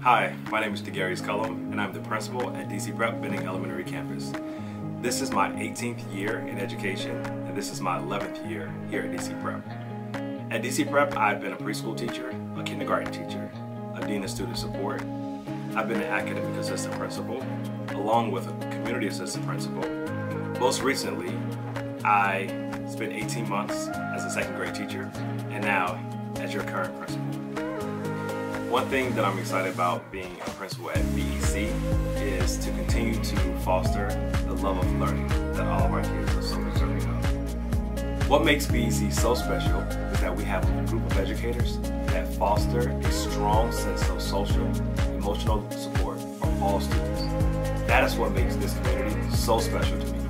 Hi, my name is Degarrius Cullum, and I'm the principal at DC Prep Benning Elementary Campus. This is my 18th year in education, and this is my 11th year here at DC Prep. At DC Prep, I've been a preschool teacher, a kindergarten teacher, a dean of student support. I've been an academic assistant principal, along with a community assistant principal. Most recently, I spent 18 months as a second grade teacher, and now as your current principal. One thing that I'm excited about being a principal at BEC is to continue to foster the love of learning that all of our kids are so deserving of. What makes BEC so special is that we have a group of educators that foster a strong sense of social, emotional support for all students. That is what makes this community so special to me.